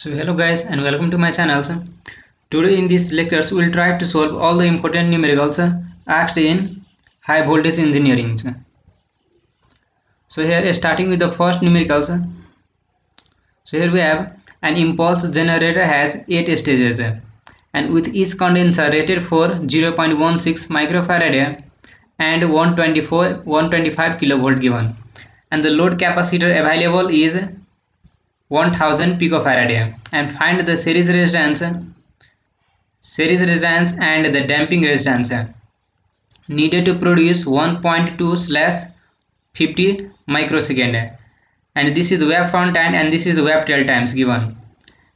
So hello guys and welcome to my channel. Today in these lectures we will try to solve all the important numericals asked in high voltage engineering. So here starting with the first numericals. So here we have an impulse generator has 8 stages and with each condenser rated for 0.16 microfarad and 124 125 kilovolt given and the load capacitor available is 1000 picofarad and find the series resistance series resistance and the damping resistance needed to produce 1.2 slash 50 microsecond. And this is the wave front end and this is the wave tail times given.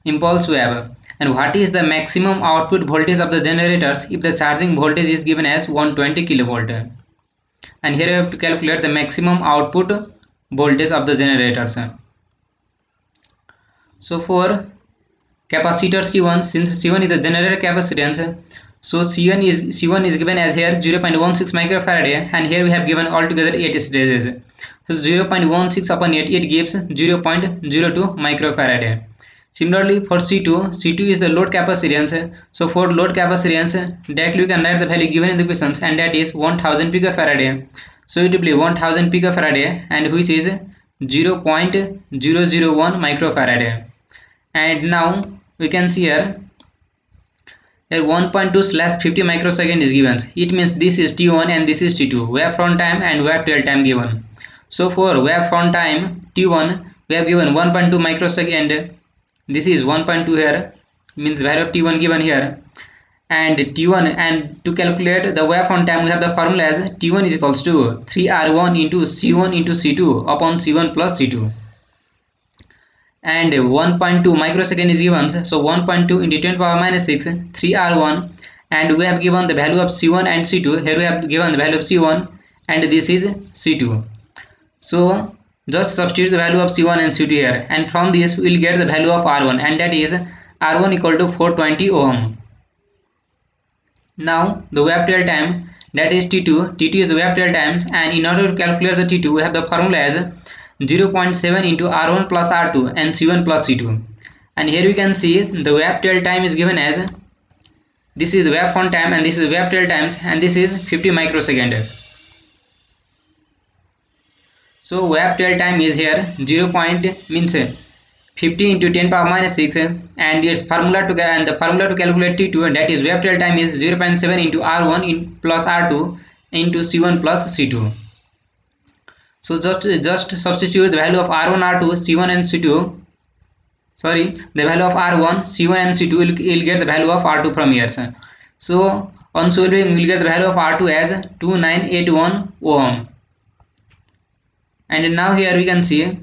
Impulse wave. And what is the maximum output voltage of the generators if the charging voltage is given as 120 kilovolt? And here you have to calculate the maximum output voltage of the generators so for capacitor C1 since C1 is the generator capacitance so C1 is C1 is given as here 0.16 microfarad and here we have given altogether 8 stages. So 0.16 upon 8 it gives 0.02 microfarad. Similarly for C2 C2 is the load capacitance. So for load capacitance directly we can write the value given in the questions and that is 1000 picofarad. So it will be 1000 picofarad and which is 0.001 microfarad and now we can see here here 1.2 slash 50 microsecond is given. It means this is t1 and this is t2 wave front time and wave tail time given. So for wave front time t1 we have given 1.2 microsecond this is 1.2 here means value of t1 given here. And t1 and to calculate the wave front time we have the formula as t1 is equals to 3r1 into c1 into c2 upon c1 plus c2 and 1.2 microsecond is given. So 1.2 into 10 power minus 6 3r1 and we have given the value of c1 and c2 here we have given the value of c1 and this is c2 so just substitute the value of c1 and c2 here. And from this we will get the value of r1 and that is r1 equal to 420 ohm. Now the wave tail time that is t2 t2 is the wave tail times. And in order to calculate the t2 we have the formula as 0.7 into r1 plus r2 and c1 plus c2 and here we can see the wave tail time is given as this is wave front time and this is wave tail times and this is 50 microsecond so wave tail time is here 0. Point means 50 into 10 power minus 6 and its formula to and the formula to calculate t2 and that is wave tail time is 0.7 into r1 in plus r2 into c1 plus c2 so just just substitute the value of r1 r2 c1 and c2 sorry the value of r1 c1 and c2 will will get the value of r2 from here sir. so on solving we will get the value of r2 as 2981 ohm. And now here we can see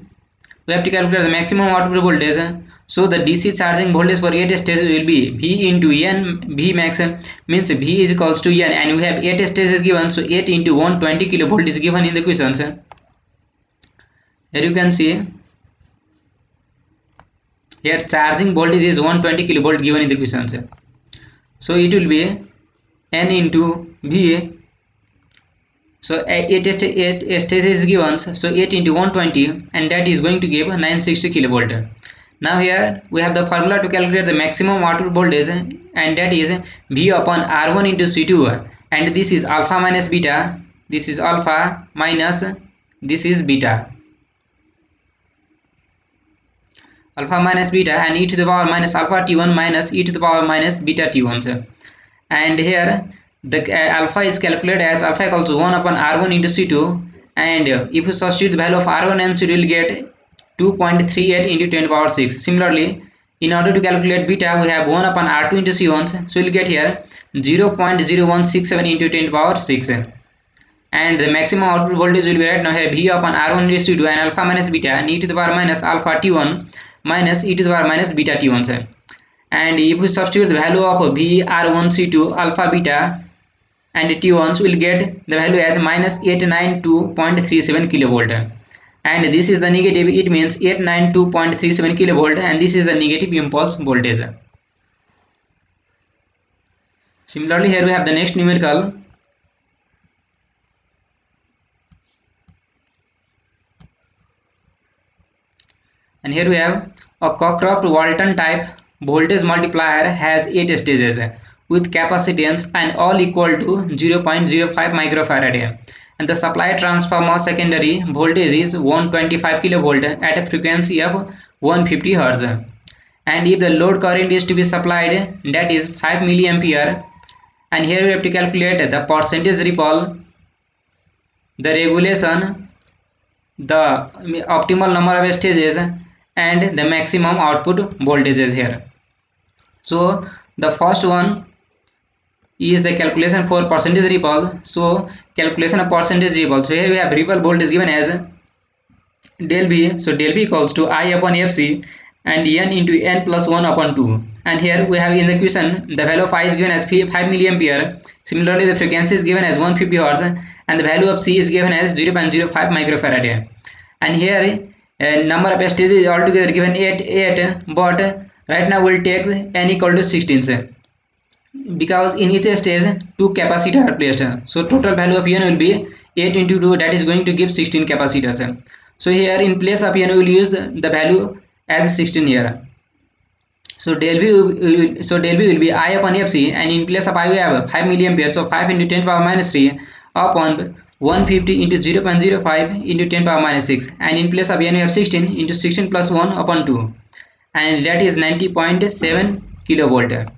we have to calculate the maximum output voltage. So the dc charging voltage for 8 stages will be v into n v max means v is equals to n. And we have 8 stages given so 8 into 120 kilovolt is given in the questions here you can see. Here charging voltage is 120 kilovolt given in the questions so it will be n into v. So 8, 8, 8 stages is given so 8 into 120 and that is going to give 960 kilovolt. Now here we have the formula to calculate the maximum output voltage and that is v upon r1 into c2 and this is alpha minus beta. This is alpha minus this is beta alpha minus beta and e to the power minus alpha t1 minus e to the power minus beta t1 sir. and here the uh, alpha is calculated as alpha equals 1 upon r1 into c2 and uh, if you substitute the value of r1 and c2 you will get 2.38 into 10 power 6 similarly in order to calculate beta we have 1 upon r2 into c1 so you'll get here 0.0167 into 10 power 6 and the maximum output voltage will be right now here v upon r1 into c2 and alpha minus beta and e to the power minus alpha t1 minus e to the power minus beta t1 sir. and if we substitute the value of v r1 c2 alpha beta and t1s will get the value as minus 892.37 kilovolt. And this is the negative it means 892.37 kilovolt and this is the negative impulse voltage. Similarly here we have the next numerical and here we have a Cockcroft-Walton type voltage multiplier has 8 stages with capacitance and all equal to 0.05 microfarad. And the supply transformer secondary voltage is 125 kilovolt at a frequency of 150 hertz. And if the load current is to be supplied that is 5 milliampere. And here we have to calculate the percentage ripple the regulation the optimal number of stages and the maximum output voltages here. So the first one is the calculation for percentage ripple. So calculation of percentage ripple. So here we have ripple voltage given as del v so del v equals to i upon fc and n into n plus 1 upon 2 and here we have in the question the value of i is given as 5 milliampere. Similarly the frequency is given as 150 hertz and the value of c is given as 0.05 microfarad. And here uh, number of stages is altogether given 8 8 but right now we'll take n equal to 16 because in each stage two capacitors are placed. So total value of n will be 8 into 2 that is going to give 16 capacitors so here in place of n we will use the, value as 16 here. So del v so del v will be i upon fc and in place of i we have 5 milliampere so 5 into 10 power minus 3 upon 150 into 0 0.05 into 10 power minus 6 and in place of n we have 16 into 16 plus 1 upon 2 and that is 90.7 kilovolt.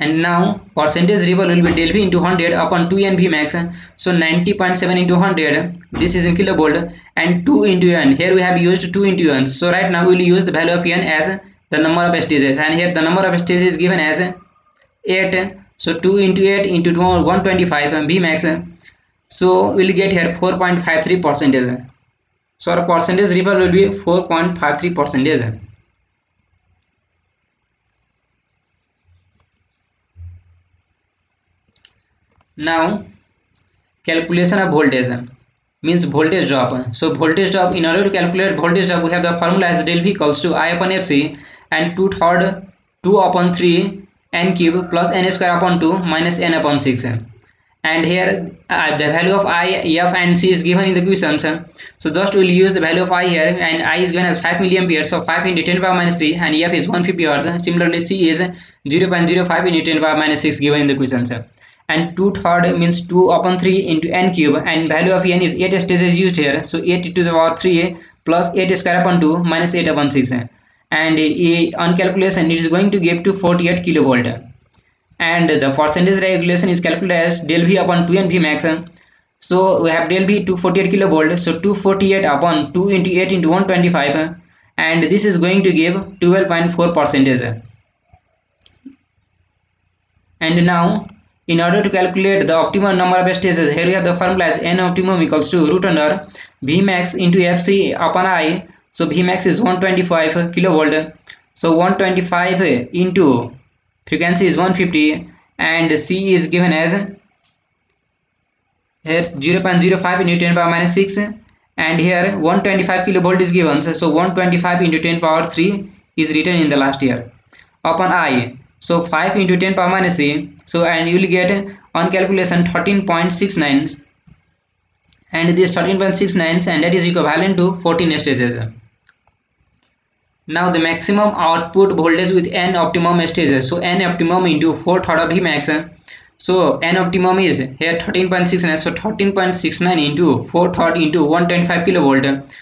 And now percentage ripple will be del v into 100 upon 2 n v max. So 90.7 into 100 this is in kilovolt and 2 into n. Here we have used 2 into n. So right now we will use the value of n as the number of stages and here the number of stages is given as 8 so 2 into 8 into 125 v max so we'll get here 4.53 percentage so our percentage ripple will be 4.53 percentage now calculation of voltage means voltage drop so voltage drop in order to calculate voltage drop we have the formula as del v equals to i upon fc and 2 third 2 upon 3 n cube plus n square upon 2 minus n upon 6 and here uh, the value of i f and c is given in the questions so just we'll use the value of i here and i is given as 5 milliampere so 5 into 10 power minus 3 and f is 150 hertz. Similarly c is 0 0.05 into 10 power minus 6 given in the questions and 2 third means 2 upon 3 into n cube and value of n is 8 stages used here. So 8 to the power 3 plus 8 square upon 2 minus 8 upon 6 and on calculation it is going to give to 48 kilovolt. And the percentage regulation is calculated as del v upon 2 n v max so we have del v to 48 kilovolt. So 248 upon 2 into 8 into 125 and this is going to give 12.4 percentage. And now in order to calculate the optimum number of stages, here we have the formula as n optimum equals to root under Vmax into Fc upon I. So Vmax is 125 kilovolt. So 125 into frequency is 150 and C is given as here 0 0.05 into 10 power minus 6 and here 125 kilovolt is given. So 125 into 10 power 3 is written in the last year. Upon I so 5 into 10 power minus 3 so and you will get on calculation 13.69 and this 13.69 and that is equivalent to 14 stages now the maximum output voltage with n optimum stages so n optimum into 4 third of max. So n optimum is here 13.69 so 13.69 into 4 third into 125 kilovolt.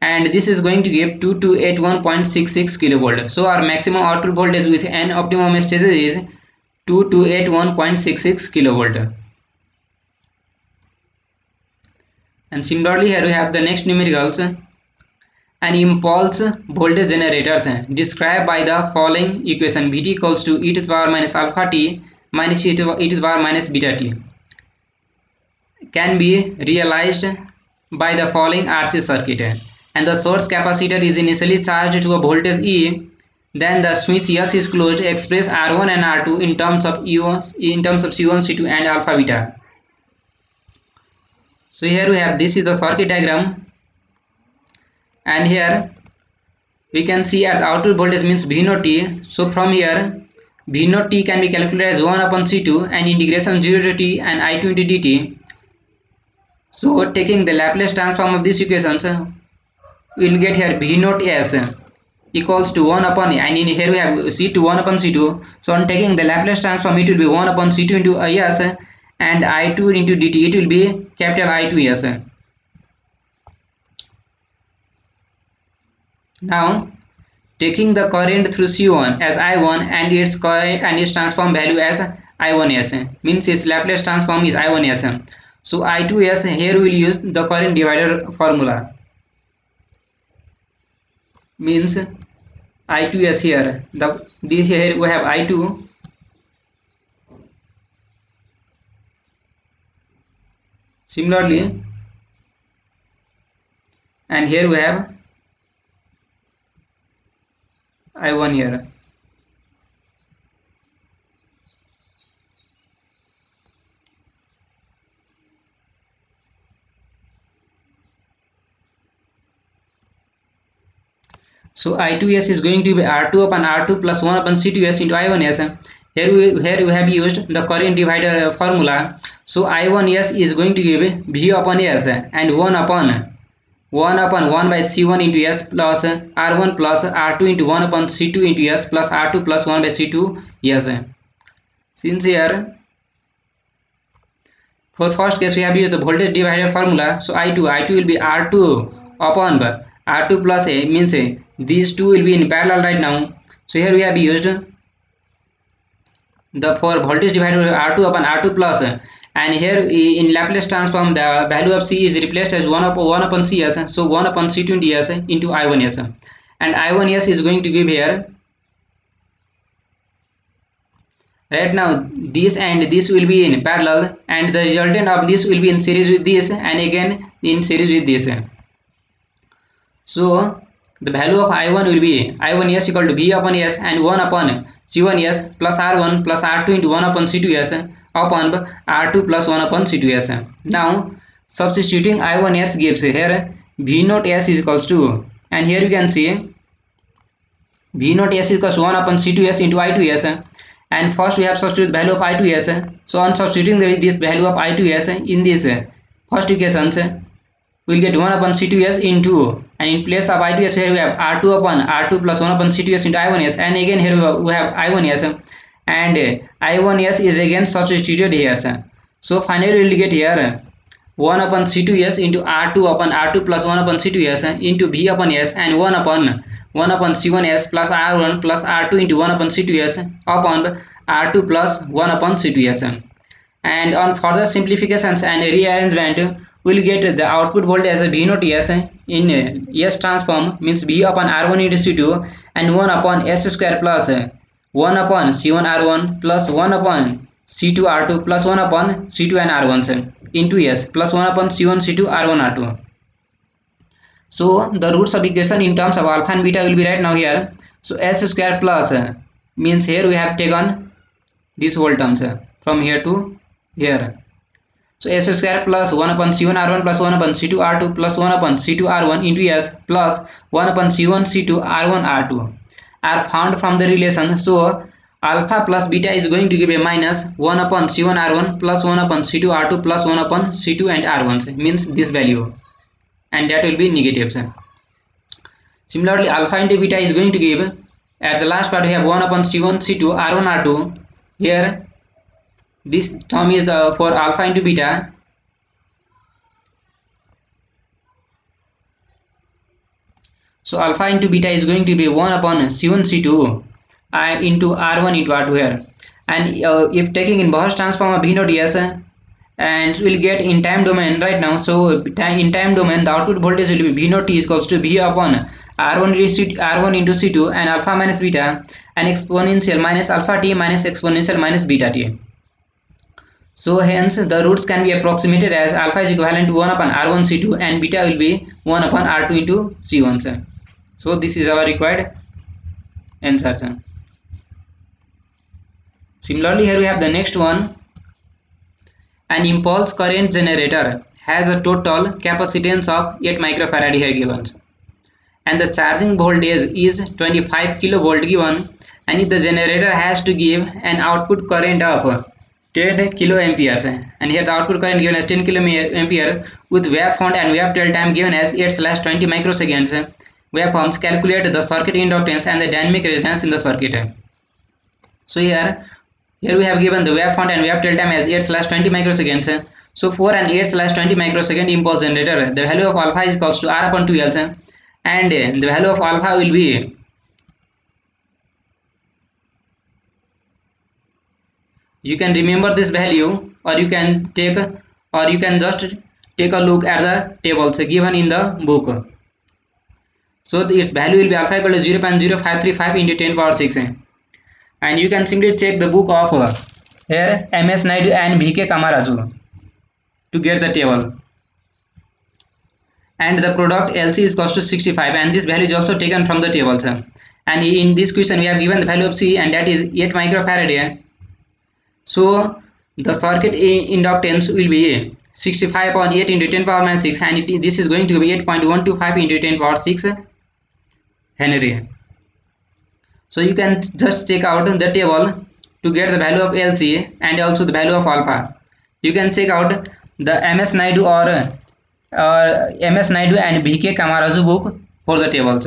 And this is going to give 2281.66 kilovolt. So our maximum output voltage with n optimum stages is 2281.66 kilovolt. And similarly here we have the next numericals an impulse voltage generators described by the following equation vt equals to e to the power minus alpha t minus e to, e to the power minus beta t can be realized by the following RC circuit and the source capacitor is initially charged to a voltage E then the switch S is closed express R1 and R2 in terms of U1, in terms of C1, C2 and alpha beta. So here we have this is the circuit diagram and here we can see at the output voltage means V naught T. So from here V naught T can be calculated as 1 upon C2 and integration 0 to T and I2 into dt. So taking the Laplace transform of these equations we will get here v naught s equals to 1 upon and here we have c2 1 upon c2 so on taking the laplace transform it will be 1 upon c2 into is and i2 into dt it will be capital i2s now taking the current through c1 as i1 and its and its transform value as i1s means its laplace transform is i1s so i2s here will use the current divider formula. Means i2 is here the this here we have i2 similarly and here we have i1 here So I2s is going to be R2 upon R2 plus 1 upon C2s into I1s. Here we, here we have used the current divider formula. So I1s is going to give V upon S and 1 upon 1 upon 1 by C1 into S plus R1 plus R2 into 1 upon C2 into S plus R2 plus 1 by C2 yes. Since here for first case we have used the voltage divider formula so I2 I2 will be R2 upon R2 plus A means A these two will be in parallel right now so here we have used the for voltage divider r2 upon r2 plus and here in laplace transform the value of c is replaced as 1 upon 1 upon cs so 1 upon c2 into into i1s and i1s is going to give here right now this and this will be in parallel and the resultant of this will be in series with this and again in series with this. So the value of i1 will be i1s equal to v upon s and 1 upon c1s plus r1 plus r2 into 1 upon c2s upon r2 plus 1 upon c2s now substituting i1s gives here v naught s is equals to and here we can see v naught s is equals to 1 upon c2s into i2s and first we have substituted value of i2s so on substituting this value of i2s in this first equations we'll get 1 upon c2s into and in place of i2s here we have r2 upon r2 plus 1 upon c2s into i1s and again here we have i1s and i1s is again substituted here so finally we'll get here. 1 upon c2s into r2 upon r2 plus 1 upon c2s into v upon s and 1 upon 1 upon c1s plus r1 plus r2 into 1 upon c2s upon r2 plus 1 upon c2s and on further simplifications and rearrangement we'll get the output voltage as a v naught s in s transform means v upon r1 into c2 and 1 upon s square plus 1 upon c1 r1 plus 1 upon c2 r2 plus 1 upon c2 and r1 into s plus 1 upon c1 c2 r1 r2 so the roots of equation in terms of alpha and beta will be right now here. So s square plus uh, means here we have taken these whole terms from here to here. So s square plus 1 upon c1 r1 plus 1 upon c2 r2 plus 1 upon c2 r1 into s plus 1 upon c1 c2 r1 r2 are found from the relation. So alpha plus beta is going to give a minus 1 upon c1 r1 plus 1 upon c2 r2 plus 1 upon c2 and r1 means this value and that will be negatives. Similarly alpha into beta is going to give at the last part we have 1 upon c1 c2 r1 r2 here this term is the for alpha into beta so alpha into beta is going to be 1 upon c1 c2 uh, into r1 into r2 here. And uh, if taking inverse transform of v naught yes and we'll get in time domain right now. So in time domain the output voltage will be v naught t is equals to v upon r1 into r1 into c2 and alpha minus beta and exponential minus alpha t minus exponential minus beta t. So hence the roots can be approximated as alpha is equivalent to 1 upon r1 c2 and beta will be 1 upon r2 into c1 sir. So this is our required sir. Similarly here we have the next one. An impulse current generator has a total capacitance of 8 microfarad here given and the charging voltage is 25 kilovolt given and if the generator has to give an output current of 10 kilo amperes and here the output current given as 10 kilo ampere with wave and wave tail time given as 8 slash 20 microseconds waveforms calculate the circuit inductance and the dynamic resistance in the circuit. So here here we have given the wave front and wave tail time as 8 slash 20 microseconds. So for an 8 slash 20 microsecond impulse generator. The value of alpha is equals to r upon 2 l and the value of alpha will be you can remember this value or you can take or you can just take a look at the tables given in the book so its value will be alpha equal to 0 0.0535 into 10 power 6 and you can simply check the book of uh, uh, here ms naidu and vk kamaraju to get the table. And the product lc is cost to 65 and this value is also taken from the tables and in this question we have given the value of c and that is 8 microfarad so the circuit inductance will be 65 upon 8 into 10 power minus 6 and it, this is going to be 8.125 into 10 power 6 Henry. So you can just check out the table to get the value of LC and also the value of alpha. You can check out the MS Naidu or uh, MS Naidu and VK Kamaraju book for the tables.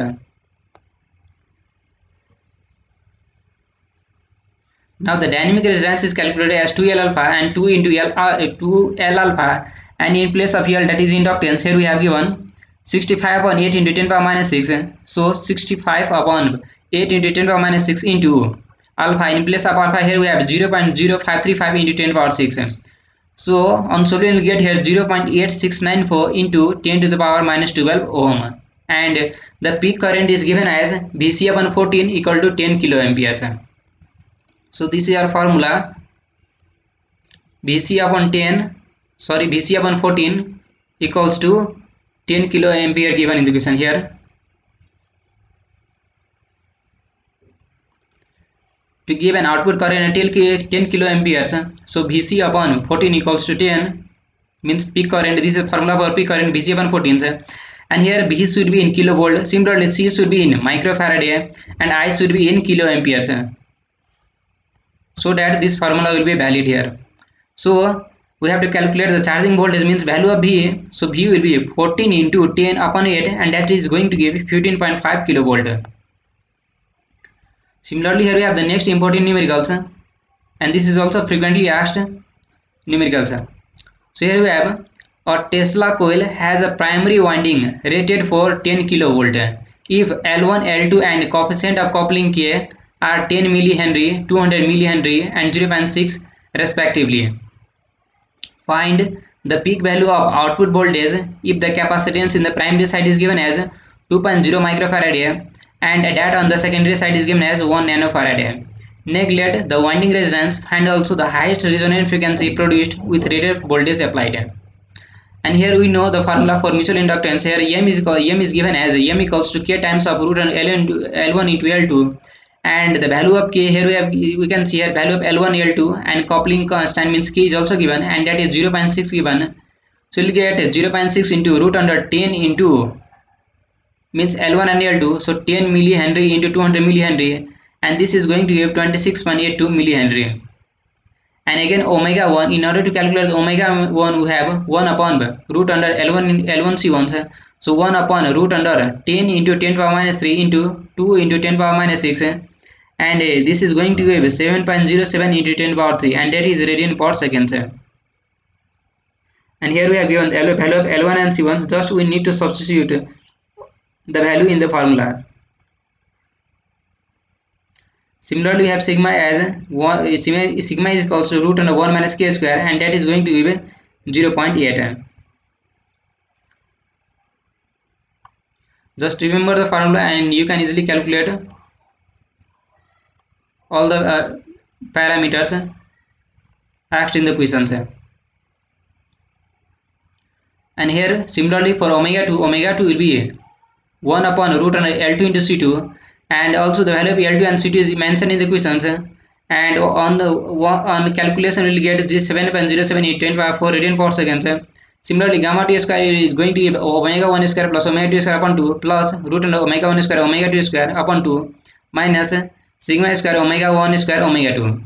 Now the dynamic resistance is calculated as 2L alpha and 2 into L, uh, 2L alpha and in place of L that is inductance here we have given 65 upon 8 into 10 power minus 6 eh? so 65 upon 8 into 10 power minus 6 into alpha in place of alpha here we have 0 0.0535 into 10 power 6 eh? so on solving we get here 0 0.8694 into 10 to the power minus 12 ohm. And the peak current is given as bc upon 14 equal to 10 kilo amperes eh? so this is our formula. Bc upon 10 sorry bc upon 14 equals to 10 kilo ampere given in the question here to give an output current until 10 kilo amperes so vc upon 14 equals to 10 means peak current this is formula for peak current vc upon 14 and here b should be in kilovolt similarly c should be in microfarad and i should be in kilo amperes so that this formula will be valid here so we have to calculate the charging voltage means value of v so v will be 14 into 10 upon 8 and that is going to give 15.5 kilovolt similarly here we have the next important numericals and this is also frequently asked numericals so here we have a tesla coil has a primary winding rated for 10 kilovolt. If l1 l2 and coefficient of coupling k are 10 millihenry, 200 millihenry and 0.6 respectively. Find the peak value of output voltage if the capacitance in the primary side is given as 2.0 microfarad and that on the secondary side is given as 1 nanofarad. Neglect the winding resistance and also the highest resonant frequency produced with rated voltage applied. And here we know the formula for mutual inductance. Here M is, M is given as M equals to K times of root of L1 into L2 and the value of k here we have we can see here value of l1 l2 and coupling constant means k is also given and that is 0.6 given. So we'll get 0.6 into root under 10 into means l1 and l2 so 10 millihenry into 200 millihenry and this is going to give 26.82 millihenry. And again omega 1 in order to calculate omega 1 we have 1 upon root under l1 l1 c1 so 1 upon root under 10 into 10 power minus 3 into 2 into 10 power minus 6 and uh, this is going to give 7.07 into 10 power 3 and that is radian per second sir. and here we have given the value of L1 and C1 just we need to substitute the value in the formula. Similarly we have sigma as 1 sigma, sigma is also root under 1 minus k square and that is going to give 0 0.8 just remember the formula and you can easily calculate all the uh, parameters uh, asked in the questions uh. and here similarly for omega 2 omega 2 will be 1 upon root on L2 into C2 and also the value of L2 and C2 is mentioned in the questions uh. and on the on calculation we will get 7.07 4 radian per second similarly gamma t square is going to be omega 1 square plus omega 2 square upon 2 plus root under omega 1 square omega 2 square upon 2 minus sigma square omega 1 square omega 2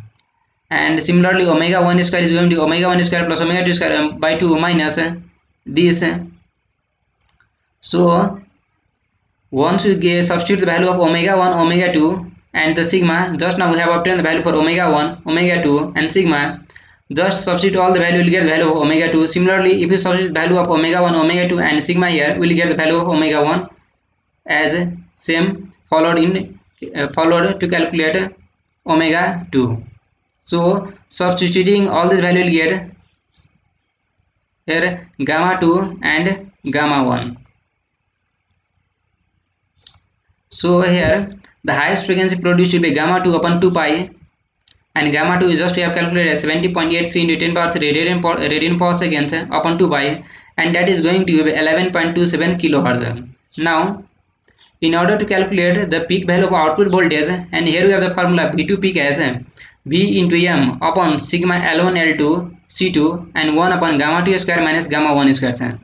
and similarly omega 1 square is going to omega 1 square plus omega 2 square um, by 2 minus uh, this so once you get substitute the value of omega 1 omega 2 and the sigma just now we have obtained the value for omega 1 omega 2 and sigma just substitute all the value will get the value of omega 2 similarly if you substitute the value of omega 1 omega 2 and sigma here we will get the value of omega 1 as same followed in uh, Uh, followed to calculate omega 2 so substituting all this value will get here gamma 2 and gamma 1 so here the highest frequency produced will be gamma 2 upon 2 pi and gamma 2 is just we have calculated as 70.83 into 10 power 3 radian per, radian per second upon 2 pi and that is going to be 11.27 kilohertz. Now in order to calculate the peak value of output voltage and here we have the formula v2 peak as v into m upon sigma l1 l2 c2 and 1 upon gamma 2 square minus gamma 1 square.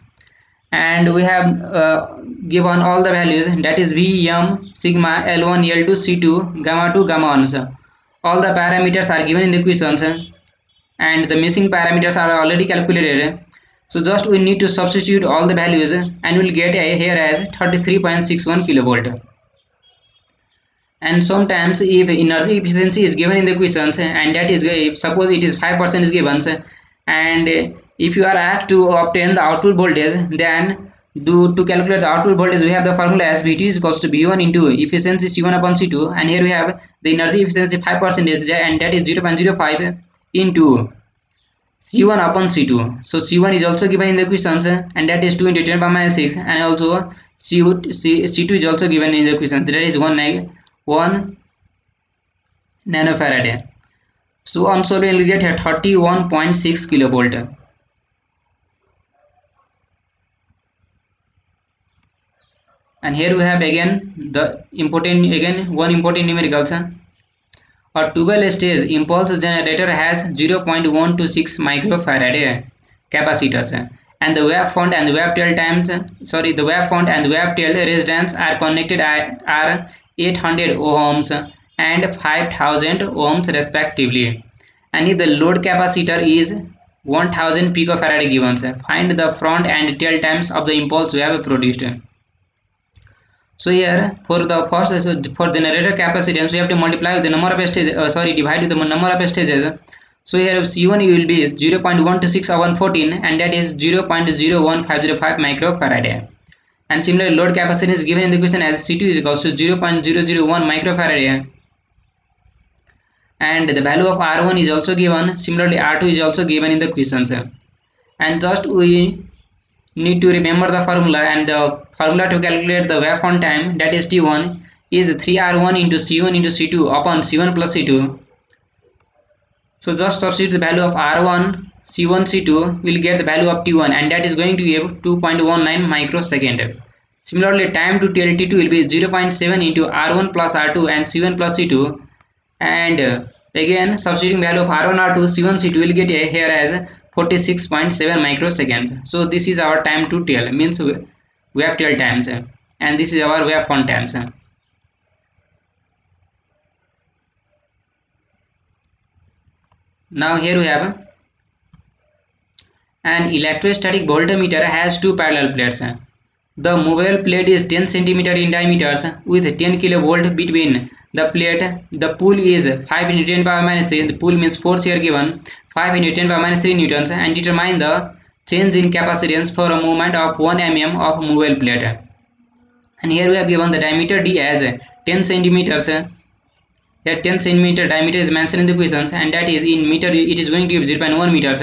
And we have uh, given all the values that is v m sigma l1 l2 c2 gamma 2 gamma 1 all the parameters are given in the questions and the missing parameters are already calculated so just we need to substitute all the values eh, and we'll get a here as 33.61 kilovolt. And sometimes if energy efficiency is given in the questions eh, and that is eh, suppose it is 5% is given and if you are asked to obtain the output voltage then do to calculate the output voltage we have the formula as vt is equals to v1 into efficiency c1 upon c2 and here we have the energy efficiency 5 percent is there and that is 0 0.05 into c1 hmm. upon c2 so c1 is also given in the questions and that is 2 into 10 power minus 6 and also C, C, c2 is also given in the questions that is 1 1 nanofarad. So on solving we will get here 31.6 kilovolt. And here we have again the important again one important numerical a 12 stage impulse generator has 0.126 microfarad capacitors. And the wave front and wave tail times sorry the wave front and the wave tail resistance are connected are 800 ohms and 5000 ohms respectively. And if the load capacitor is 1000 picofarad given. Find the front and tail times of the impulse wave produced so here for the first for generator capacitance we have to multiply with the number of stages uh, sorry divide with the number of stages. So here c1 will be 0 0.126 or 114 and that is 0 0.01505 microfarad. And similarly load capacitance is given in the question as c2 is equals to 0 0.001 microfarad. And the value of r1 is also given. Similarly r2 is also given in the questions. And just we need to remember the formula and the formula to calculate the waveform time that is t1 is 3r1 into c1 into c2 upon c1 plus c2 so just substitute the value of r1 c1 c2 will get the value of t1 and that is going to give 2.19 microsecond. Similarly time to tl t2 will be 0.7 into r1 plus r2 and c1 plus c2 and uh, again substituting value of r1 r2 c1 c2 will get here as 46.7 microseconds. So this is our time to tail. Means we have tail times. And this is our waveform times. Now here we have an electrostatic voltmeter has two parallel plates the movable plate is 10 cm in diameter with 10 kilovolt between. The plate the pull is 5 into 10 power minus 3 the pull means force here given. 5 into 10 power minus 3 newtons and determine the change in capacitance for a movement of 1 mm of movable plate. And here we have given the diameter d as 10 centimeters. Here 10 centimeter diameter is mentioned in the questions and that is in meter it is going to be 0.1 meters.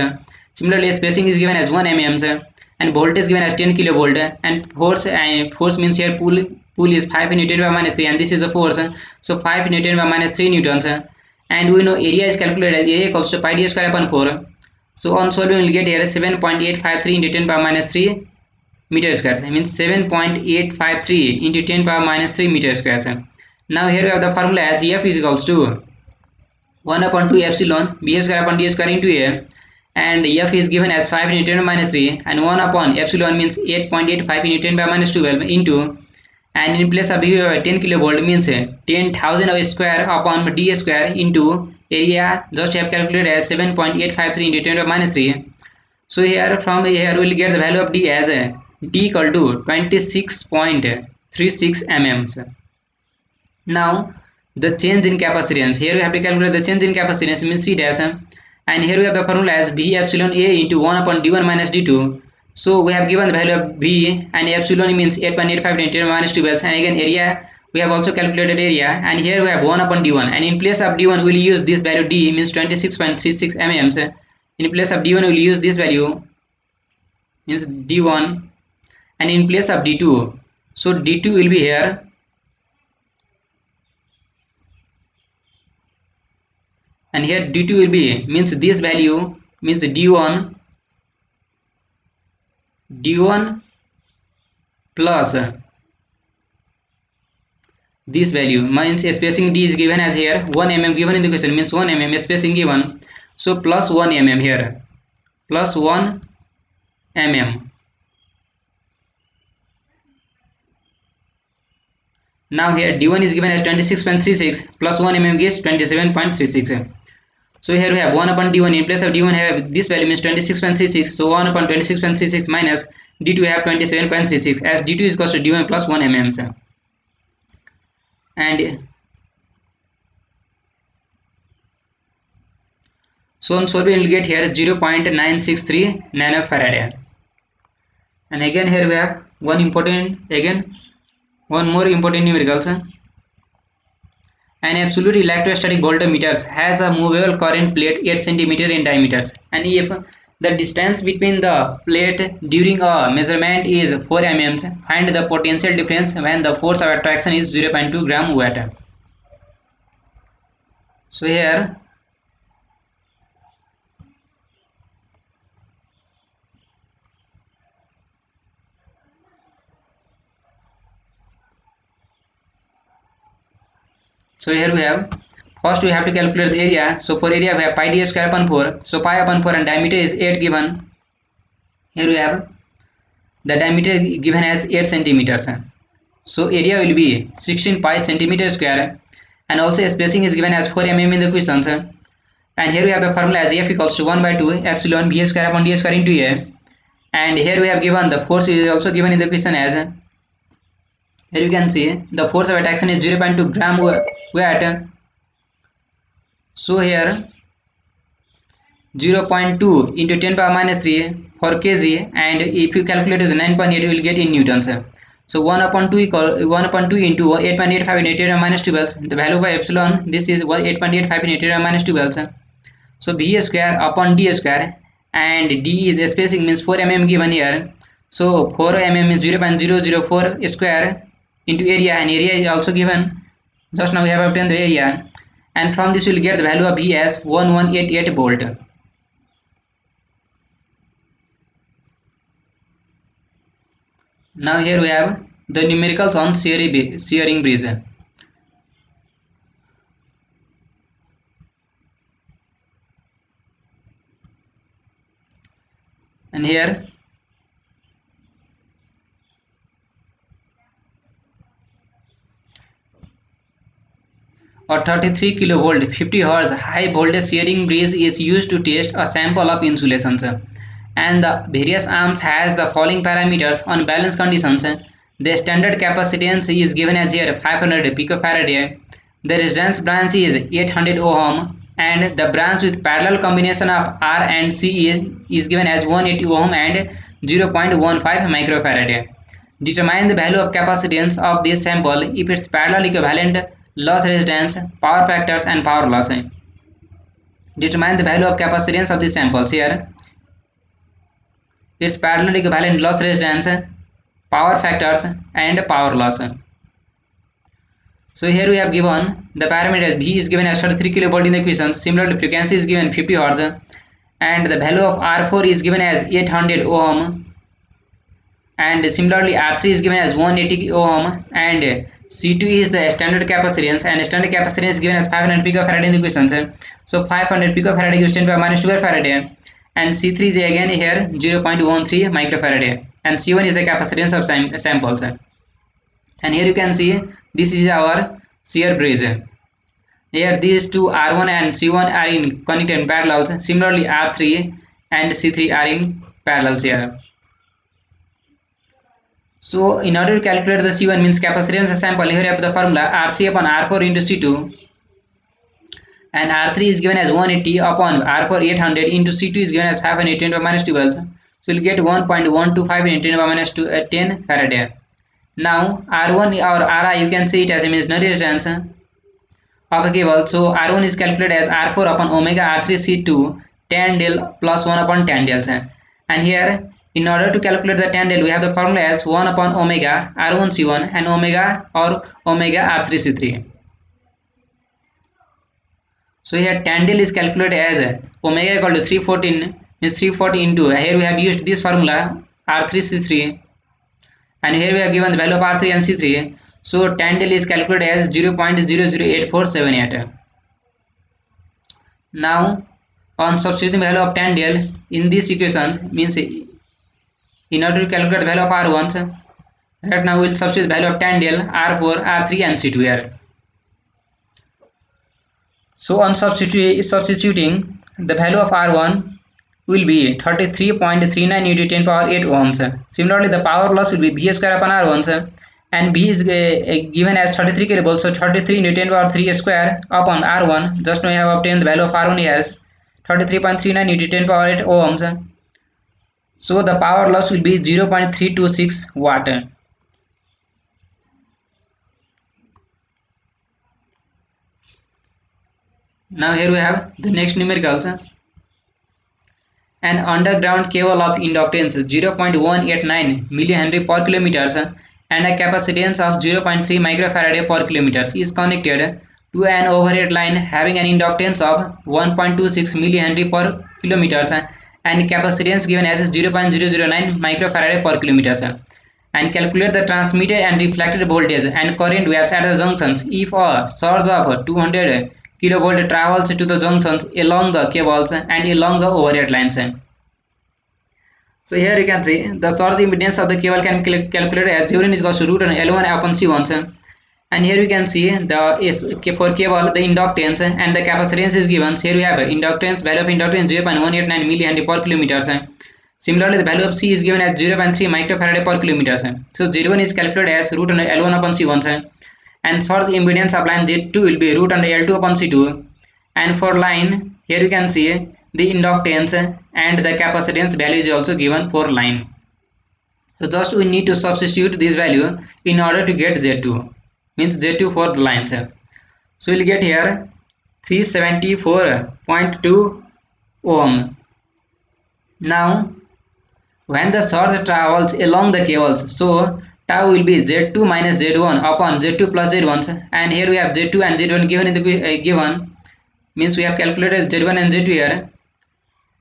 Similarly spacing is given as 1 mm and voltage given as 10 kilovolt and force and force means here pull pull is 5 into 10 power minus 3 and this is the force. So 5 into 10 power minus 3 newtons. And we know area is calculated as area equals to pi d square upon 4 so on solving we will get here 7.853 into 10 power minus 3 meter square that means 7.853 into 10 power minus 3 meter square now here we have the formula as F is equals to 1 upon 2 epsilon b square upon d square into a and F is given as 5 into 10 minus 3 and 1 upon epsilon means 8.85 into 10 power minus 12 into and in place of uh, 10 kilovolt means uh, 10,000 square upon d square into area just have calculated as 7.853 into 10 to minus 3 so here from here we'll get the value of d as uh, d equal to 26.36 mm. Now the change in capacitance. Here we have to calculate the change in capacitance. Means c dash and here we have the formula as v epsilon a into 1 upon d1 minus d2 so we have given the value of v and epsilon means 8.85 into minus 2 bells and again area we have also calculated area. And here we have 1 upon d1 and in place of d1 we'll use this value d means 26.36 mm in place of d1 we'll use this value means d1 and in place of d2 so d2 will be here and here d2 will be means this value means d1 d1 plus this value. Means spacing d is given as here 1 mm given in the question means 1 mm spacing given. So plus 1 mm here plus 1 mm. Now here d1 is given as 26.36 plus 1 mm gives 27.36 so here we have 1 upon d1 in place of d1 have this value means 26.36 so 1 upon 26.36 minus d2 we have 27.36 as d2 is equal to d1 plus 1 mm and so on solving will get here 0.963 nanofarad. And again here we have one important again one more important numericals an absolute electrostatic voltmeter has a movable current plate 8 cm in diameter and if the distance between the plate during a measurement is 4 mm find the potential difference when the force of attraction is 0.2 gram weight. So here so here we have first we have to calculate the area. So for area we have pi d square upon 4 so pi upon 4 and diameter is 8 given. Here we have the diameter given as 8 centimeters. So area will be 16 pi centimeter square. And also spacing is given as 4 mm in the questions and here we have the formula as f equals to 1 by 2 epsilon b square upon d square into a. And here we have given the force is also given in the question as here you can see the force of attraction is 0.2 gram weight so here 0.2 into 10 power minus 3 for kg and if you calculate the 9.8 you will get in newtons so 1 upon 2 equal 1 upon 2 into 8.85 in into 10 minus 12 the value by epsilon this is 8.85 in into 10 minus 12 so v square upon d square and d is spacing means 4 mm given here. So 4 mm is 0.004 square into area and area is also given just now we have obtained the area. And from this we will get the value of V as 1188 volt. Now here we have the numericals on Schering, bridge. And here A 33 kilovolt 50 hertz high voltage Schering bridge is used to test a sample of insulations and the various arms has the following parameters on balance conditions the standard capacitance is given as here 500 picofarad the resistance branch is 800 ohm. And the branch with parallel combination of R and C is, is given as 180 ohm and 0.15 microfarad determine the value of capacitance of this sample. If its parallel equivalent loss resistance, power factors and power loss. Determine the value of capacitance of the samples here. Its parallel equivalent loss resistance, power factors and power loss. So here we have given the parameter V is given as 33 kilovolt in the equation. Similarly, frequency is given 50 hertz and the value of R4 is given as 800 ohm and similarly R3 is given as 180 ohm and C2 is the standard capacitance and standard capacitance is given as 500 picofarad in the questions. So 500 picofarad is 10 power minus 12 farad and C3 is again here 0.13 microfarad and C1 is the capacitance of sam samples. And here you can see this is our shear bridge. here these two r1 and c1 are in connected in parallels similarly r3 and c3 are in parallels here so in order to calculate the c1 means capacitance sample here you have the formula r3 upon r4 into c2 and r3 is given as 180 upon r4 800 into c2 is given as 500 10 minus 12 so we'll get 1.125 into 10 minus 2, uh, 10 farad now r1 or ri you can see it as a imaginary resistance of a cable. So r1 is calculated as r4 upon omega r3 c2 tan del plus 1 upon tan del. And here in order to calculate the tan del we have the formula as 1 upon omega r1 c1 and omega or omega r3 c3 so here tan del is calculated as omega equal to 314 means 340 into here we have used this formula R3C3 and here we have given the value of R3 and C3 so tan del is calculated as 0.008478 now on substituting value of tan del in this equation means in order to calculate the value of R1 right now we will substitute the value of tan del R4 R3 and C2 here so on substituting the value of R1 will be 33.39 into 10 power 8 ohms. Similarly, the power loss will be V square upon R1 and B is uh, given as 33 kilovolts. So 33 into 10 power 3 square upon R1. Just now we have obtained the value of R1 here 33.39 into 10 power 8 ohms. So the power loss will be 0.326 watt. now here we have the next numericals an underground cable of inductance 0.189 millihenry per kilometers and a capacitance of 0.3 microfarad per kilometers is connected to an overhead line having an inductance of 1.26 millihenry per kilometers and capacitance given as 0.009 microfarad per kilometer and calculate the transmitted and reflected voltage and current waves at the junctions. If a surge of 200 kilovolt travels to the junctions along the cables and along the overhead lines. So here you can see the source impedance of the cable can be calculated as 0 is equal to root L1 upon C1 and here you can see the for cable the inductance and the capacitance is given. Here we have inductance value of inductance 0.189 millihenry per kilometer. Similarly the value of c is given as 0.3 microfarad per kilometer. So 01 is calculated as root under l1 upon c1 and source impedance of line Z2 will be root under L2 upon C2 and for line here you can see the inductance and the capacitance value is also given for line. So just we need to substitute this value in order to get Z2 means Z2 for the lines so we'll get here 374.2 ohm. Now when the source travels along the cables so tau will be z2 minus z1 upon z2 plus z1 and here we have z2 and z1 given in the uh, given. Means we have calculated z1 and z2 here.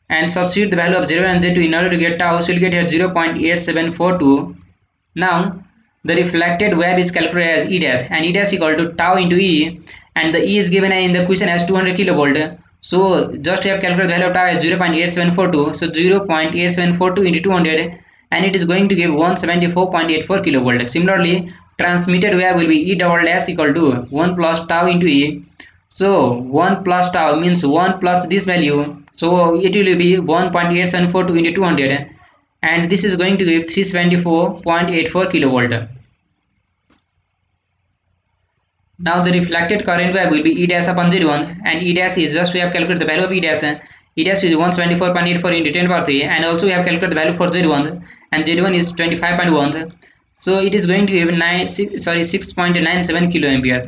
And substitute the value of z1 and z2 in order to get tau so we'll get here 0.8742 now the reflected wave is calculated as e dash and e dash equal to tau into e and the e is given in the question as 200 kilovolt so just have calculated the value of tau as 0.8742 so 0.8742 into 200 and it is going to give 174.84 kilovolt. Similarly, transmitted wave will be E double dash equal to 1 plus tau into E. So 1 plus tau means 1 plus this value. So it will be 1.8742 into 200 and this is going to give 374.84 kilovolt. Now the reflected current wave will be E dash upon Z1 and E dash is just we have calculated the value of E dash. E dash is 174.84 into 10 power 3 and also we have calculated the value for Z1 and Z1 is 25.1 so it is going to give 9 6, sorry 6.97 kilo amperes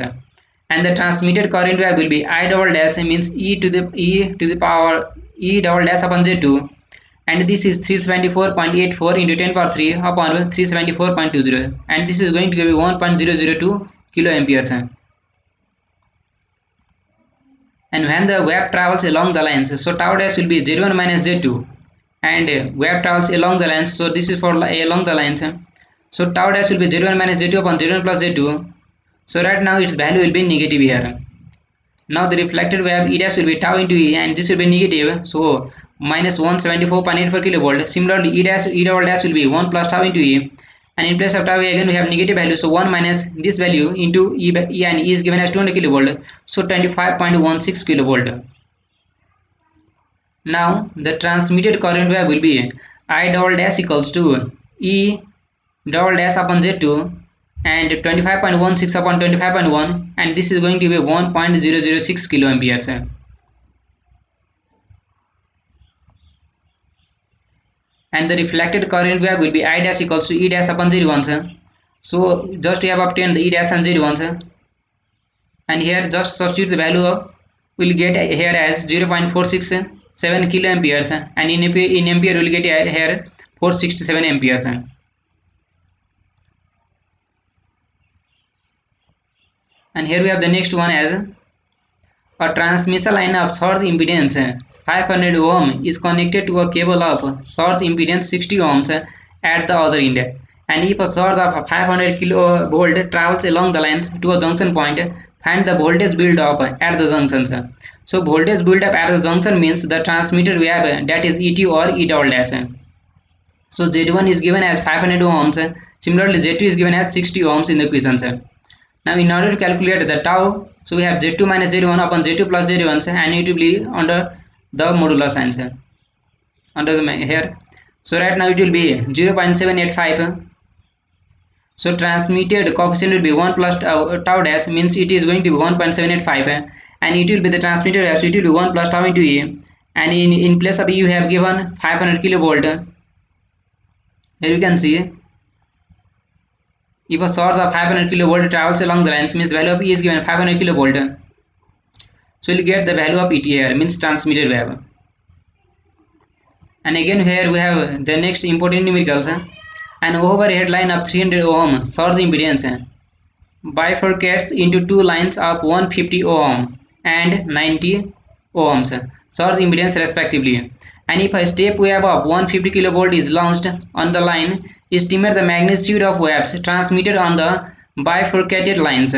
and the transmitted current wave will be I double dash means e to the e to the power e double dash upon Z2 and this is 374.84 into 10 power 3 upon 374.20 and this is going to give you 1.002 kilo amperes and when the wave travels along the lines so tau dash will be Z1 minus Z2 and wave travels along the lines so this is for along the lines. So tau dash will be z1 minus z2 upon z1 plus z2 so right now its value will be negative here. Now the reflected wave e dash will be tau into e and this will be negative. So minus 174.84 kilovolt. Similarly e dash e double dash will be 1 plus tau into e. And in place of tau again we have negative value. So 1 minus this value into e, e and e is given as 200 kilovolt. So 25.16 kilovolt. Now the transmitted current wave will be i double dash equals to e double dash upon z2 and 25.16 upon 25.1 and this is going to be 1.006 kilo and the reflected current wave will be I dash equals to E dash upon Z1 sir. So just we have obtained the E dash and Z1 sir. and here just substitute the value of will get here as 0.467 kilo amperes and in in ampere will get here 467 amperes and here we have the next one as a transmission line of source impedance 500 ohm is connected to a cable of source impedance 60 ohms at the other end. And if a source of 500 kilovolt travels along the lines to a junction point find the voltage build up at the junctions. So voltage build up at the junction means the transmitted wave that is et or e double dash. So z1 is given as 500 ohms. Similarly z2 is given as 60 ohms in the equation now in order to calculate the tau so we have z2 minus z1 upon z2 plus z1 and it will be under the modulus answer. Under the here. So right now it will be 0.785 so transmitted coefficient will be 1 plus tau, dash means it is going to be 1.785 and it will be the transmitted so it will be 1 plus tau into e. And in, in place of e you have given 500 kilovolt. Here you can see if a source of 500 kilovolt travels along the lines means the value of e is given 500 kilovolt so we'll get the value of ETR means transmitted wave and again here we have the next important numericals eh? an overhead line of 300 ohm source impedance eh? bifurcates into two lines of 150 ohm and 90 ohms eh? source impedance respectively. And if a step wave of 150 kilovolt is launched on the line estimate the magnitude of waves transmitted on the bifurcated lines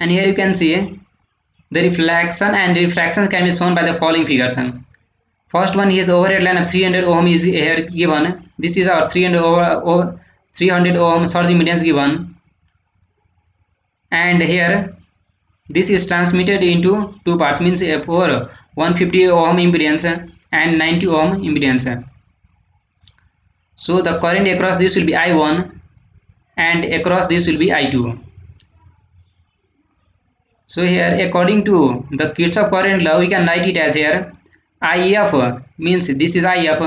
and here you can see the reflection and refraction can be shown by the following figures. First one is the overhead line of 300 ohm is here given. This is our 300 over, over 300 ohm source impedance given. And here this is transmitted into two parts means uh, for 150 ohm impedance and 90 ohm impedance. So the current across this will be i1 and across this will be i2 so here according to the Kirchhoff current law we can write it as here IF means this is IF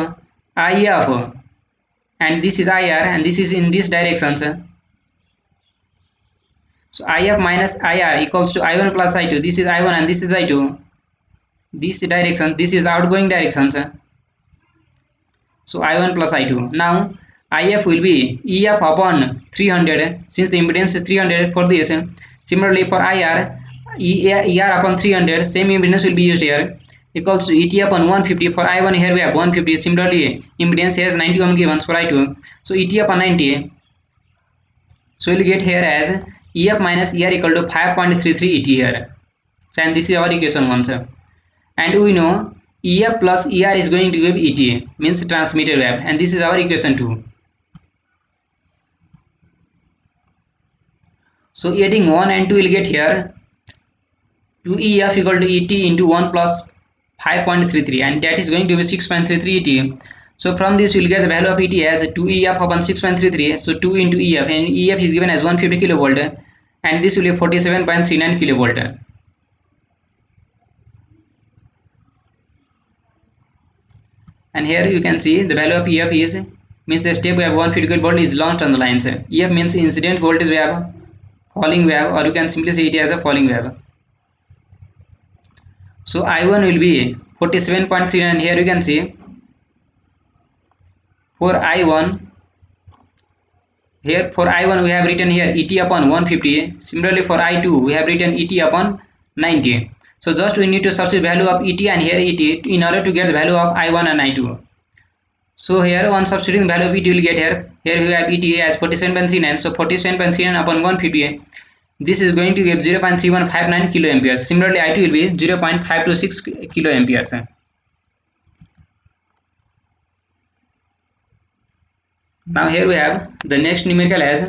IF and this is IR and this is in this direction so IF minus IR equals to I1 plus I2 this is I1 and this is I2 this direction this is outgoing direction so I1 plus I2 now IF will be EF upon 300 since the impedance is 300 for this. Similarly for IR ER upon 300 same impedance will be used here equals to ET upon 150 for I1 here we have 150 similarly impedance has 90 ohm given for I2 so ET upon 90 so we'll get here as EF minus ER equal to 5.33 ET here so and this is our equation 1 sir and we know EF plus ER is going to give ET means transmitted wave and this is our equation 2 so adding 1 and 2 will get here 2EF equal to ET into 1 plus 5.33 and that is going to be 6.33 ET. So from this we will get the value of ET as 2EF upon 6.33 so 2 into EF and EF is given as 150 kilovolt and this will be 47.39 kilovolt. And here you can see the value of EF is means the step we have 150 kilovolt is launched on the lines. EF means incident voltage we have falling wave or you can simply say it as a falling wave so i1 will be 47.39 here you can see. For i1 here for i1 we have written here et upon 150 similarly for i2 we have written et upon 90 so just we need to substitute value of et and here et in order to get the value of i1 and i2 so here on substituting value of et will get here. Here we have et as 47.39 so 47.39 upon 150 this is going to give 0.3159 kilo amperes similarly i2 will be 0.526 kilo amperes now here we have the next numerical as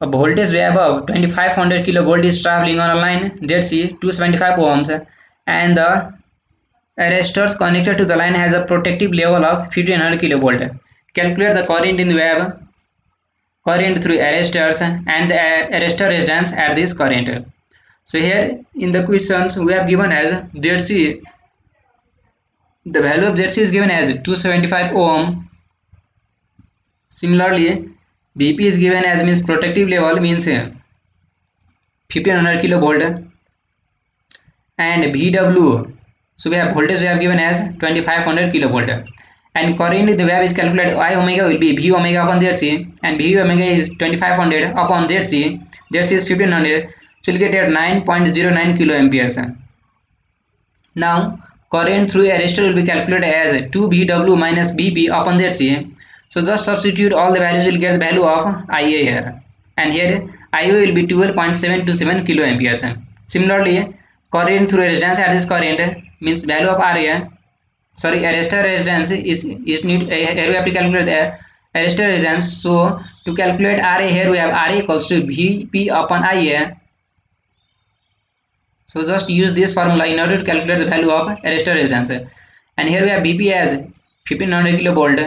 a voltage way above 2500 kilovolt is traveling on a line ZC 275 ohms and the arresters connected to the line has a protective level of 1500 kilovolt. Calculate the current in the wave current through arrestors and the arrestor resistance at this current. So here in the questions we have given as ZC the value of ZC is given as 275 ohm. Similarly BP is given as means protective level means 1500 kilovolt and VW so we have voltage we have given as 2500 kilovolt and current the wave is calculated I omega will be V omega upon ZC and V omega is 2500 upon ZC ZC is 1500 so we'll get here 9.09 kilo amperes now current through a resistor will be calculated as 2 VW minus BP upon ZC so just substitute all the values will get the value of ia here and here ia will be 12.727 kilo amperes similarly current through resistance at this current means value of ra sorry arrestor resistance is is need uh, here we have to calculate the arrestor resistance so to calculate ra here we have ra equals to vp upon ia so just use this formula in order to calculate the value of arrestor resistance and here we have bp as 1500 kilovolt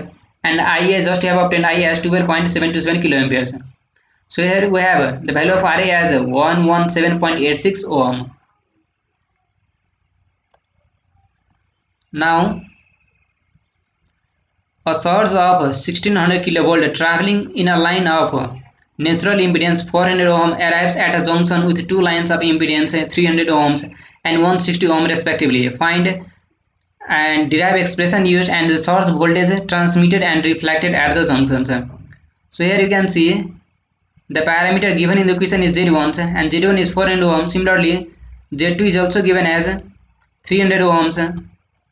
and IA just have obtained IA as 12.727 kiloamperes. So here we have the value of RA as 117.86 ohm. Now a source of 1600 kilovolt traveling in a line of natural impedance 400 ohm arrives at a junction with two lines of impedance 300 ohms and 160 ohm respectively. Find and derive expression used and the source voltage transmitted and reflected at the junctions so here you can see the parameter given in the equation is z1 and z1 is 400 ohms similarly z2 is also given as 300 ohms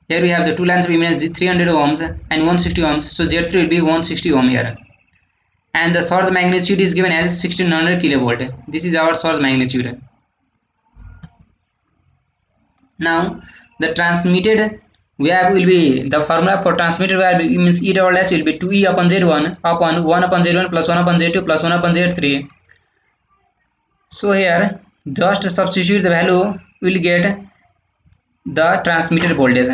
here we have the two lines of impedance 300 ohms and 160 ohms so z3 will be 160 ohm here and the source magnitude is given as 1600 kilovolt this is our source magnitude now the transmitted wave will be the formula for transmitted wave means E double dash will be 2E upon Z1 upon 1 upon Z1 plus 1 upon Z2 plus 1 upon Z3. So here just substitute the value will get the transmitted voltage.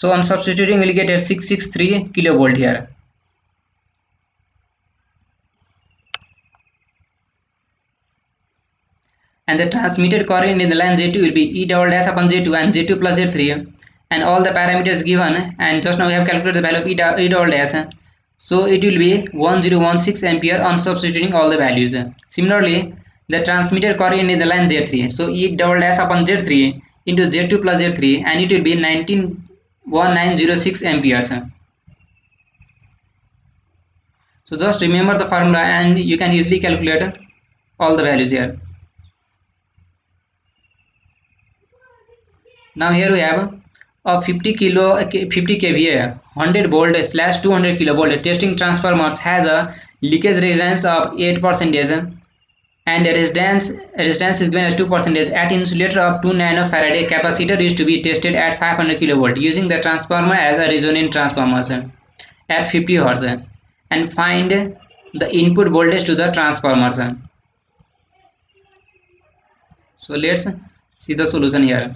So on substituting we will get a 663 kilovolt here. And the transmitted current in the line J2 will be E double dash upon J2 and J2 plus J3 and all the parameters given and just now we have calculated the value of e, double dash. So it will be 1016 ampere on substituting all the values. Similarly the transmitted current in the line z3 so e double dash upon z3 into z2 plus z3 and it will be 191906 amperes so just remember the formula and you can easily calculate all the values here. Now here we have a 50 kilo 50 kVA 100 volt slash 200 kilovolt testing transformers has a leakage resistance of 8 percentage and resistance resistance is given as 2 percentage at insulator of 2 nanofarad capacitor is to be tested at 500 kilovolt using the transformer as a resonant transformer at 50 hertz and find the input voltage to the transformer so let's see the solution here.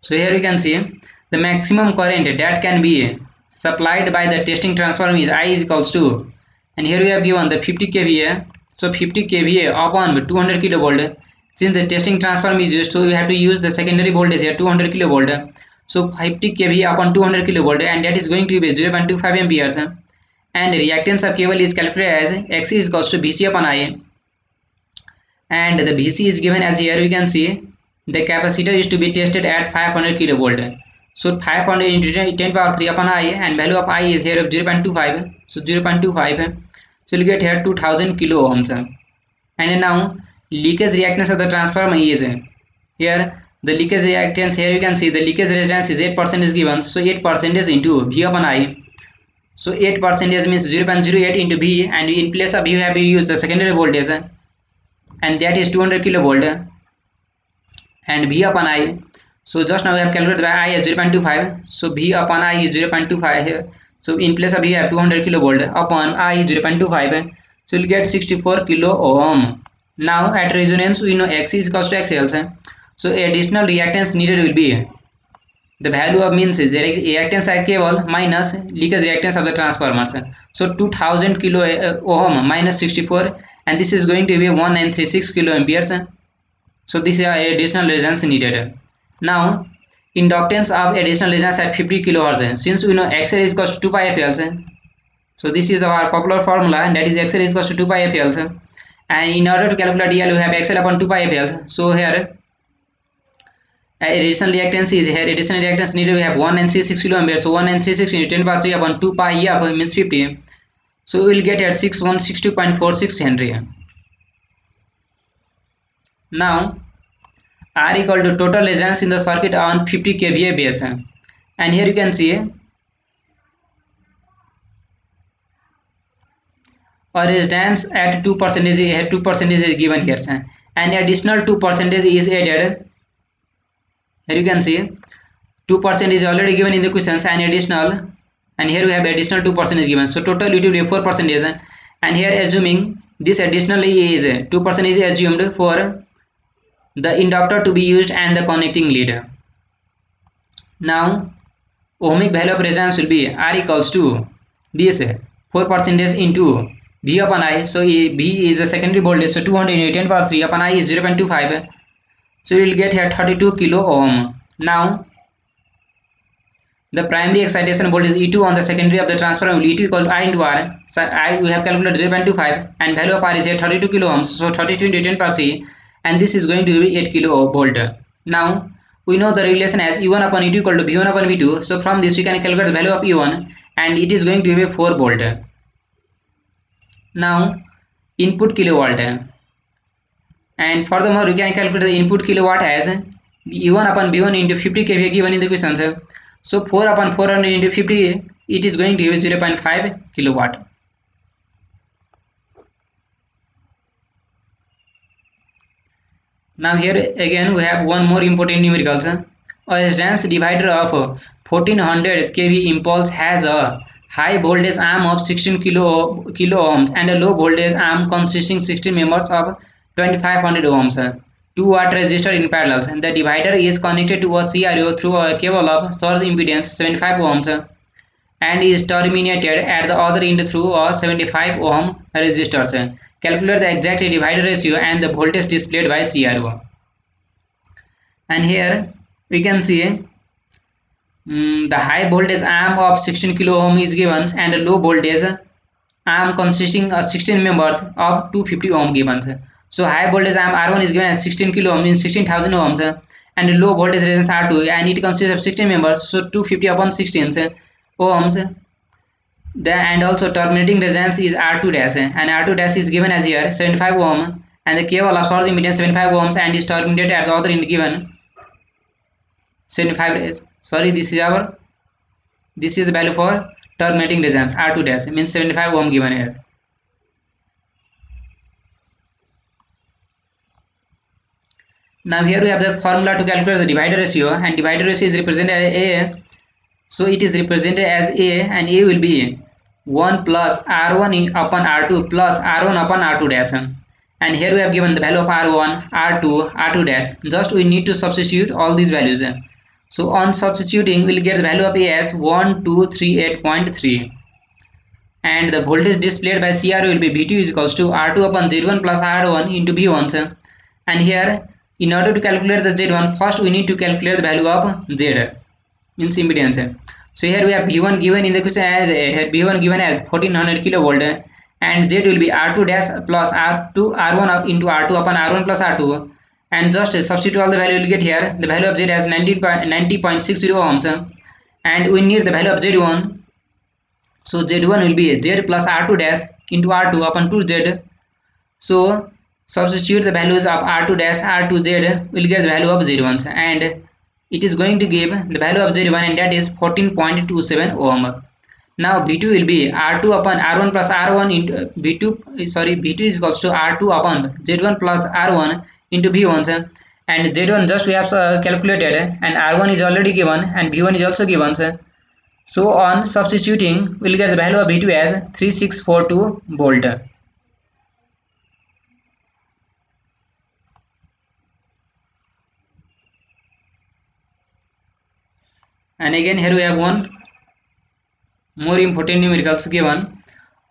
So here you can see the maximum current that can be supplied by the testing transformer is I is equals to and here we have given the 50 kVA. So 50 kVA upon 200 kilovolt. Since the testing transformer is used so we have to use the secondary voltage here 200 kilovolt. So 50 kVA upon 200 kilovolt and that is going to be 0.25 amperes. And reactance of cable is calculated as X is equals to VC upon I. And the VC is given as here we can see the capacitor is to be tested at 500 kilovolt so 500 into 10 power 3 upon i and value of i is here of 0.25 so 0.25 so you'll get here 2000 kilo ohms and now leakage reactance of the transformer is here the leakage reactance here you can see the leakage resistance is 8 percent is given so 8 percent is into v upon i so 8 percentage means 0.08 into v and in place of v have used the secondary voltage and that is 200 kilovolt and V upon I so just now we calculate by I is 0.25 so V upon I is 0.25 है so in place of V we 200 kilo volt upon I 0.25 so we get 64 kilo ohm now at resonance we know X is equal to X L so additional reactance needed will be the value of means is reactance I केवल minus leakage reactance of the transformer so 2000 kilo ohm minus 64 and this is going to be 1936 kilo amperes so this is additional resonance needed है now inductance of additional resistance at 50 kilohertz since we know xl is equal to 2 pi fl so this is our popular formula and that is xl is equal to 2 pi fl and in order to calculate dl we have xl upon 2 pi fl so here uh, additional reactance is here. Additional reactance needed we have 1936 kilo ampere so 1936 into 10 power 3 upon 2 pi f uh, means 50 so we will get at 6162.46 henry. Now r equal to total resistance in the circuit on 50 kva base. And here you can see or resistance at 2 percentage here 2 percentage is given here. And additional 2 percentage is added. Here you can see 2% is already given in the questions and additional and here we have additional 2% is given. So total it will be 4 percent and here assuming this additionally is 2% is assumed for the inductor to be used and the connecting leader. now ohmic value of resistance will be r equals to this 4 percentage into v upon i so v is the secondary voltage so 200 into 10 power 3 upon i is 0.25 so you will get here 32 kilo ohm now the primary excitation voltage is E2 on the secondary of the transformer will E2 equal to I into R. So I we have calculated 0.25 and value of R is here 32 kilo ohms. So 32 into 10 power 3 and this is going to be 8 kilo volt. Now we know the relation as E1 upon E2 equal to V1 upon V2. So from this we can calculate the value of E1 and it is going to be 4 volt. Now input kilowatt and furthermore we can calculate the input kilowatt as E1 upon B1 into 50 kVA given in the question so 4 upon 400 into 50 it is going to be 0.5 kilowatt now here again we have one more important numericals a resistance divider of 1400 kV impulse has a high voltage arm of 16 kilo kilo ohms and a low voltage arm consisting 16 members of 2500 ohms. Two watt resistor in parallel. And the divider is connected to a CRO through a cable of surge impedance 75 ohms and is terminated at the other end through a 75 ohm resistor. Calculate the exact divider ratio and the voltage displayed by CRO. And here we can see um, the high voltage arm of 16 kilo ohm is given and a low voltage arm consisting of 16 members of 250 ohm given. So high voltage amp R1 is given as 16 kilo ohm means 16,000 ohms and low voltage resistance R2 and it consists of 16 members so 250 upon 16 ohms the and also terminating resistance is R2 dash and R2 dash is given as here 75 ohm and the cable of source impedance 75 ohms and is terminated at the other end given 75 sorry this is our this is the value for terminating resistance R2 dash means 75 ohm given here. Now here we have the formula to calculate the divider ratio and divider ratio is represented as a so it is represented as a and a will be 1 plus r1 upon r2 plus r1 upon r2 dash. And here we have given the value of r1 r2 r2 dash. Just we need to substitute all these values. So on substituting we'll get the value of a as 1238.3 and the voltage displayed by CR will be V2 is equals to R2 upon Z1 plus R1 into V1 and here in order to calculate the z1 first we need to calculate the value of z means impedance so here we have v1 given in the question as uh, v1 given as 1400 kilovolt and z will be r2 dash plus r2 r1 into r2 upon r1 plus r2 and just substitute all the value you'll get here. The value of z as 90.60 ohms. And we need the value of z1 so z1 will be z plus r2 dash into r2 upon 2z so substitute the values of r2 dash r2z will get the value of z1 and it is going to give the value of z1 and that is 14.27 ohm. Now b2 will be r2 upon r1 plus r1 into b2 sorry b2 is equals to r2 upon z1 plus r1 into b1 and z1 just we have uh, calculated and r1 is already given and b1 is also given so on substituting we'll get the value of b2 as 3642 volt and again here we have one. More important numericals given.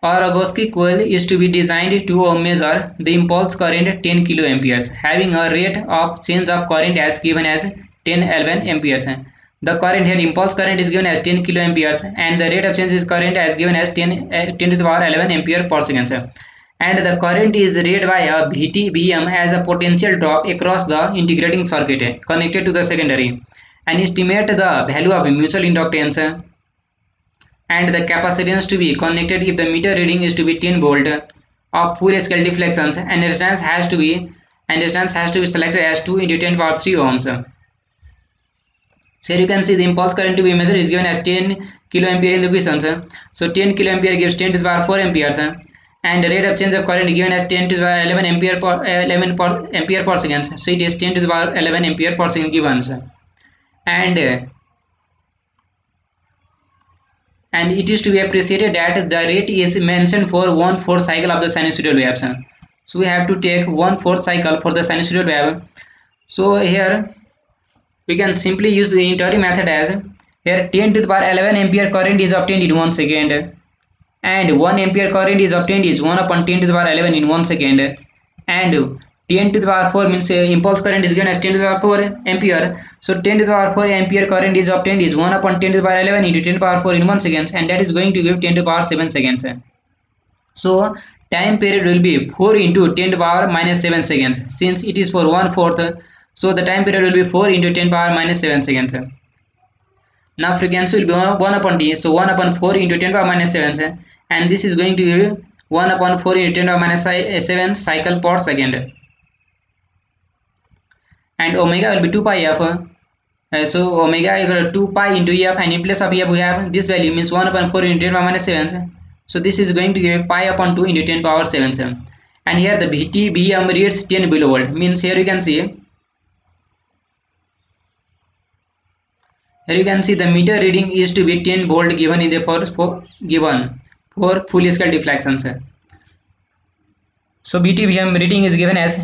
A Rogowski coil is to be designed to measure the impulse current 10 kiloamperes having a rate of change of current as given as 10 11 amperes. The current here impulse current is given as 10 kiloamperes and the rate of change is current as given as 10 uh, 10 to the power 11 ampere per second. And the current is read by a VT as a potential drop across the integrating circuit connected to the secondary and estimate the value of mutual inductance and the capacitance to be connected if the meter reading is to be 10 volt of full scale deflections and resistance has to be and resistance has to be selected as 2 into 10 power 3 ohms. So you can see the impulse current to be measured is given as 10 kiloampere in the questions so 10 kiloampere gives 10 to the power 4 amperes and the rate of change of current given as 10 to the power 11 ampere per 11 per ampere per second. So it is 10 to the power 11 ampere per second given and and it is to be appreciated that the rate is mentioned for one fourth cycle of the sinusoidal waves so we have to take one fourth cycle for the sinusoidal wave. So here we can simply use the unitary method as here 10 to the power 11 ampere current is obtained in one second. And 1 ampere current is obtained is 1 upon 10 to the power 11 in one second. And 10 to the power 4 means uh, impulse current is given as 10 to the power 4 ampere so 10 to the power 4 ampere current is obtained is 1 upon 10 to the power 11 into 10 to the power 4 in 1 seconds and that is going to give 10 to the power 7 seconds so time period will be 4 into 10 to the power minus 7 seconds since it is for 1 fourth so the time period will be 4 into 10 to the power minus 7 seconds now frequency will be 1 upon t so 1 upon 4 into 10 to the power minus 7 and this is going to give 1 upon 4 into 10 to the power minus 7 cycle per second and omega will be 2 pi f uh, so omega equal to 2 pi into f and in place of f we have. This value means 1 upon 4 into 10 power minus 7 so this is going to give pi upon 2 into 10 power 7 and here the VTVM reads 10 volt means here you can see here you can see the meter reading is to be 10 volt given in the first for given for full scale deflections so VTVM reading is given as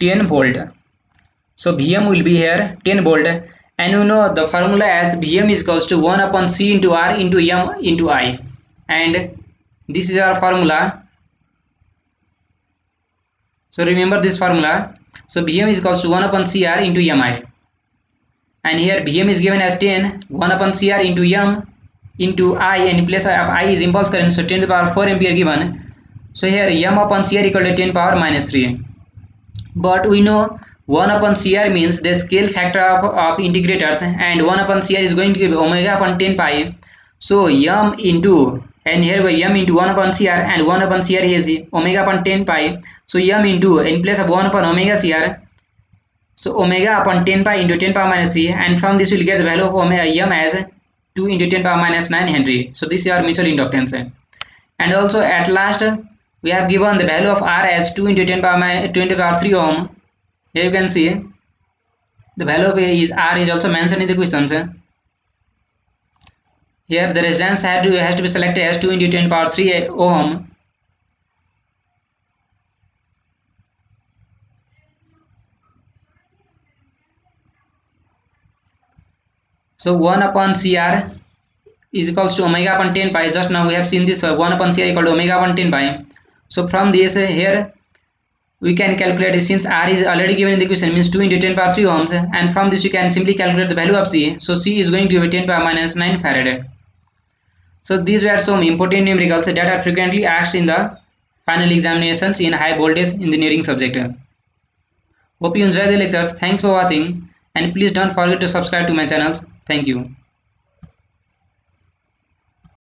10 volt so Vm will be here 10 volt and you know the formula as Vm is equals to 1 upon C into R into M into I. And this is our formula. So remember this formula. So Vm is equals to 1 upon CR into Mi and here Vm is given as 10 1 upon CR into M into I. And in place of I is impulse current. So 10 to the power 4 ampere given. So here M upon CR equal to 10 power minus 3 but we know 1 upon CR means the scale factor of, of integrators and 1 upon CR is going to give omega upon 10 pi. So m into and here by m into 1 upon CR and 1 upon CR is omega upon 10 pi. So m into in place of 1 upon omega CR. So omega upon 10 pi into 10 power minus 3 and from this we will get the value of omega m as 2 into 10 power minus 9 Henry. So this is our mutual inductance. And also at last we have given the value of R as 2 into 10 power minus 20 power 3 ohm here you can see the value of a is r is also mentioned in the questions here the resistance has to, has to be selected as 2 into 10 power 3 ohm so 1 upon cr is equals to omega upon 10 pi just now we have seen this uh, 1 upon cr equal to omega upon 10 pi so from this uh, here we can calculate since r is already given in the question means 2 into 10 power 3 ohms and from this you can simply calculate the value of c. So c is going to be 10 power minus 9 farad so these were some important numericals that are frequently asked in the final examinations in high voltage engineering subject. Hope you enjoy the lectures. Thanks for watching and please don't forget to subscribe to my channels. Thank you